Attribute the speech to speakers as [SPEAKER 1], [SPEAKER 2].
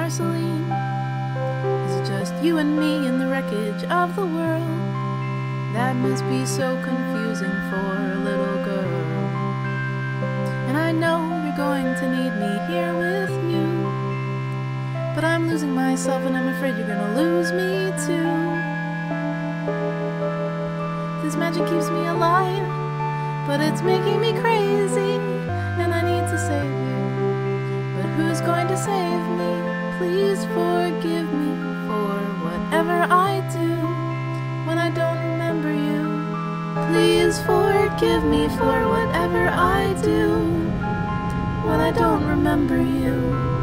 [SPEAKER 1] Marceline? Is it just you and me in the wreckage of the world? That must be so confusing for a little girl. And I know you're going to need me here with you. But I'm losing myself and I'm afraid you're gonna lose me too. This magic keeps me alive, but it's making me crazy. And I need to save you. But who's going to save me? Please forgive me for whatever I do when I don't remember you. Please forgive me for whatever I do when I don't remember you.